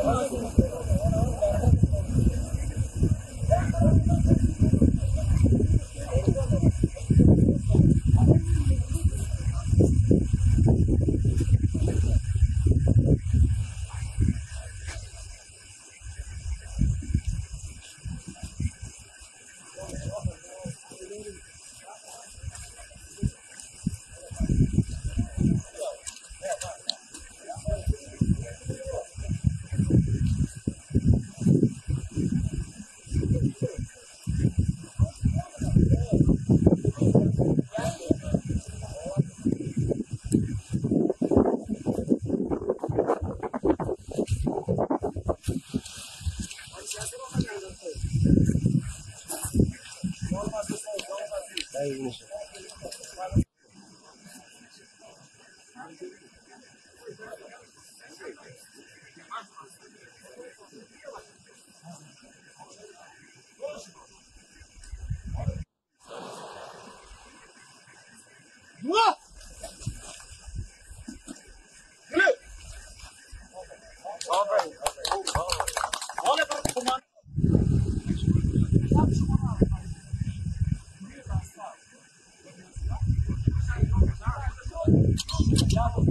Thank you. shop